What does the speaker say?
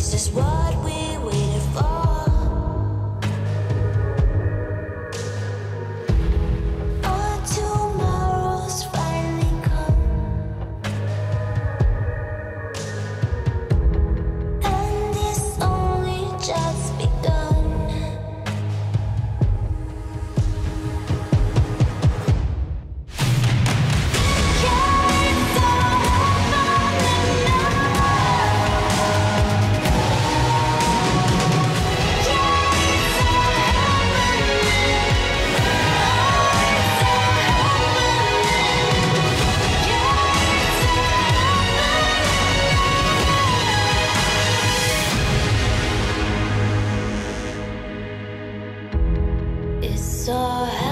This is what we It's so hard.